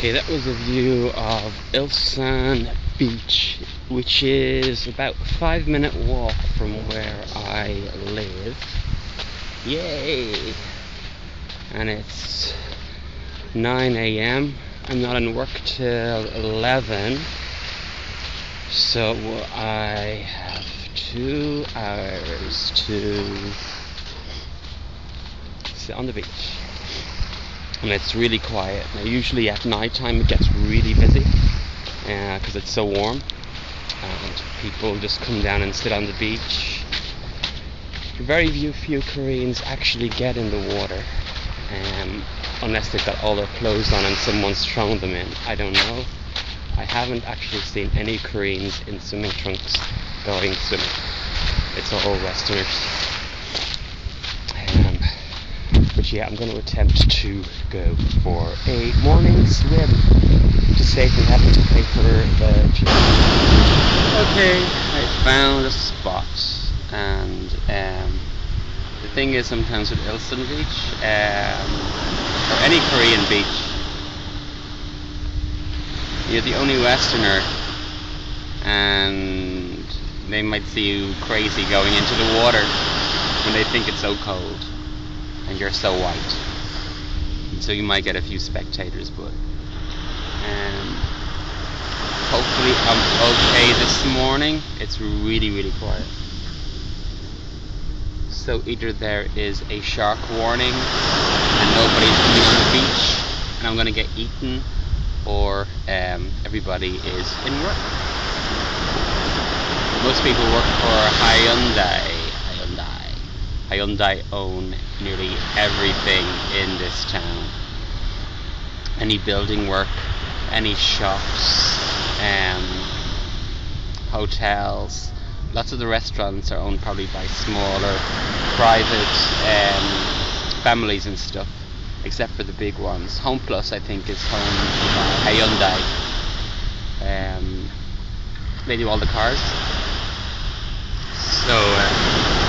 Okay, that was a view of Ilsan Beach, which is about a five minute walk from where I live. Yay! And it's 9 a.m. I'm not in work till 11, so I have two hours to sit on the beach and it's really quiet. Now, usually at night time it gets really busy because uh, it's so warm, and people just come down and sit on the beach. Very few, few Koreans actually get in the water, um, unless they've got all their clothes on and someone's thrown them in. I don't know. I haven't actually seen any Koreans in swimming trunks going swimming. It's all Westerners. Yeah, I'm going to attempt to go for a morning swim to save me having to pay for the gym. Okay, I found a spot, and um, the thing is sometimes with Ilsan Beach, um, or any Korean beach, you're the only Westerner, and they might see you crazy going into the water when they think it's so cold and you're so white. And so you might get a few spectators, but um, hopefully I'm okay this morning. It's really, really quiet. So either there is a shark warning and nobody's coming on the beach and I'm going to get eaten or um, everybody is in work. Most people work for Hyundai Hyundai own nearly everything in this town. Any building work, any shops, um, hotels. Lots of the restaurants are owned probably by smaller, private um, families and stuff, except for the big ones. Home Plus, I think, is owned by Hyundai. Um, they do all the cars. So. Uh,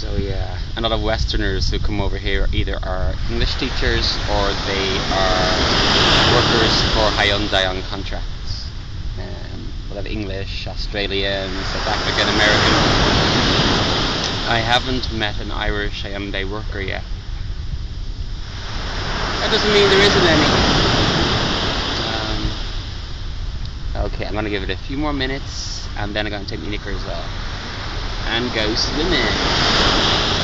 so yeah, a lot of Westerners who come over here either are English teachers or they are workers for Hyundai on contracts. Um, a lot of English, Australian, South African, American. I haven't met an Irish Hyundai worker yet. That doesn't mean there isn't any. Um, okay, I'm gonna give it a few more minutes and then I'm gonna take my knickers off and go swimming.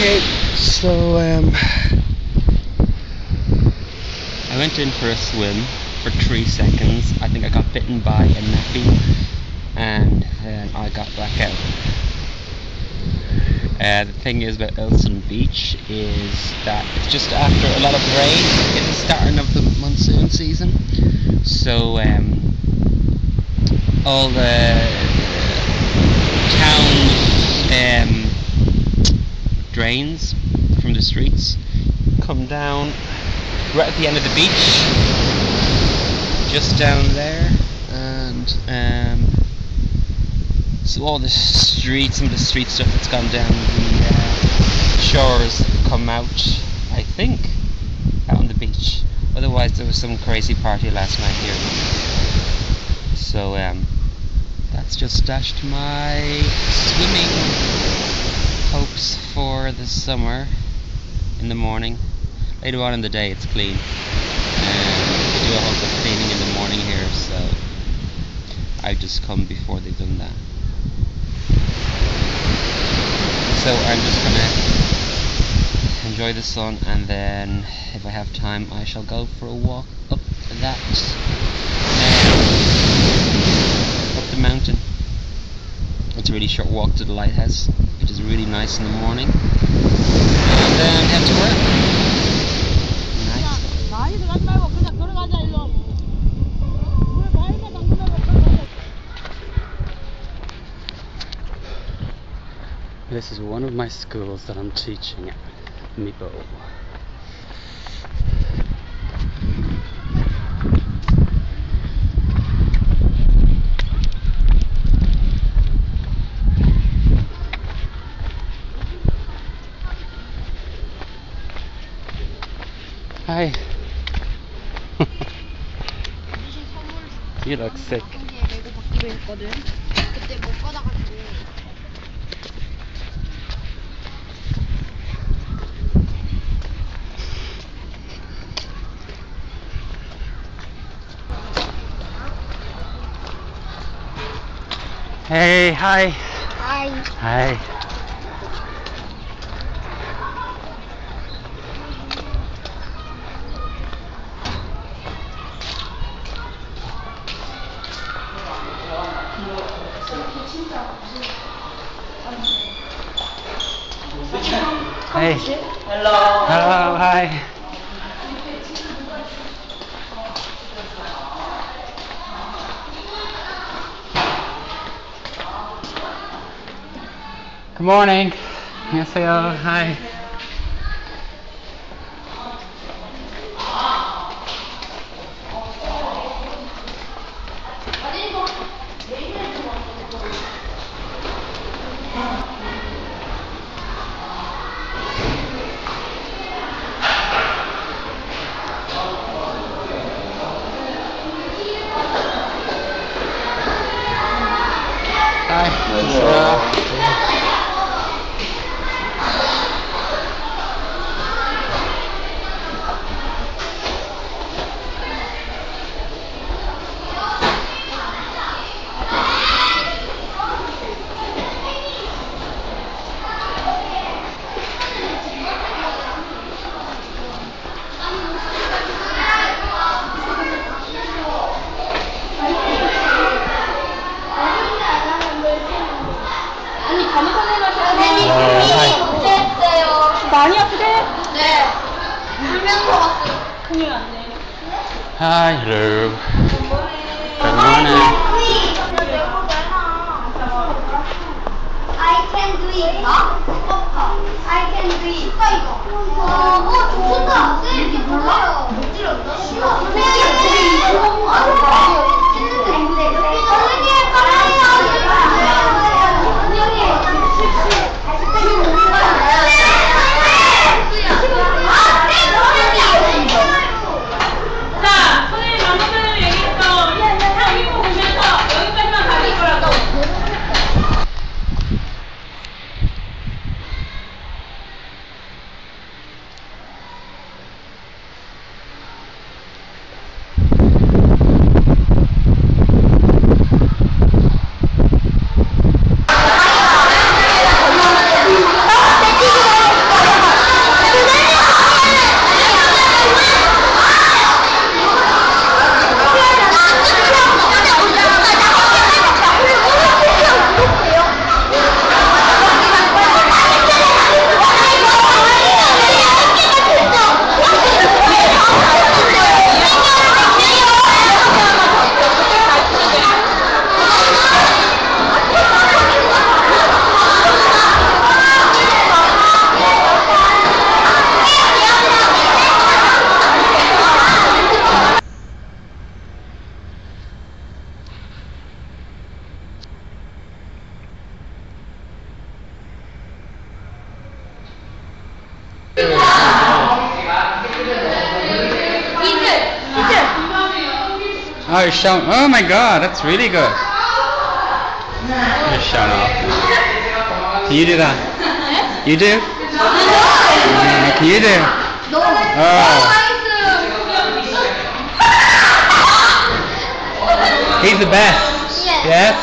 Okay, so um, I went in for a swim for three seconds. I think I got bitten by a nappy and then I got back out. Uh, the thing is about Ilsan Beach is that it's just after a lot of rain in the starting of the monsoon season, so um, all the town um, drains from the streets come down right at the end of the beach, just down there, and um, so all the streets, some of the street stuff that's gone down the uh, shores come out, I think, out on the beach. Otherwise there was some crazy party last night here. So um, that's just dashed my swimming hopes the summer in the morning. Later on in the day it's clean. And they do a whole of cleaning in the morning here, so I've just come before they've done that. So I'm just gonna enjoy the sun and then if I have time I shall go for a walk up that um, up the mountain. It's a really short walk to the lighthouse, which is really nice in the morning. And uh, then head to work. This is one of my schools that I'm teaching at Hi. you look sick. Hey, hi. Hi. Hi. Hey. Hello. Hello, hi. Good morning. 안녕하세요. Hi. Hi. 안 Good morning. I can do it. 나? I can do it. 진짜 이거. 어, 어, 좋다. 쌤, 이게 몰라요. 못 찔렀나? 싫어. 선생님, 이거 아니요. 찔는 Oh, now you're showing. Oh my god, that's really good. You're showing off. Can you do that? You do? What can you do? Oh. He's the best. Yes.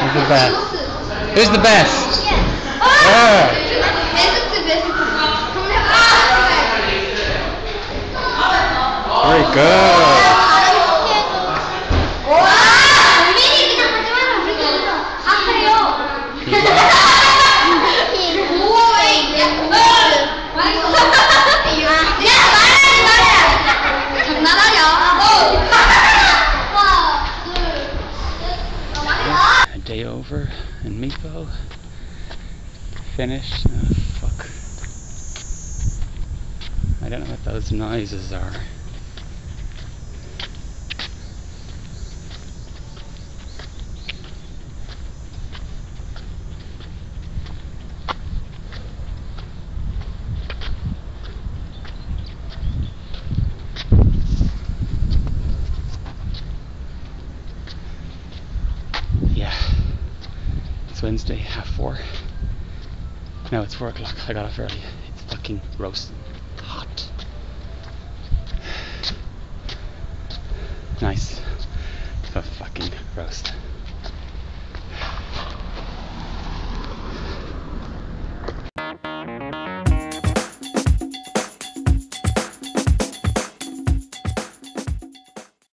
He's the best. Who's the best? Oh. Very good. In Mipo. Finished. Oh, fuck. I don't know what those noises are. Wednesday, half four. Now it's four o'clock. I got off early. It's fucking roasting hot. Nice. The fucking roast.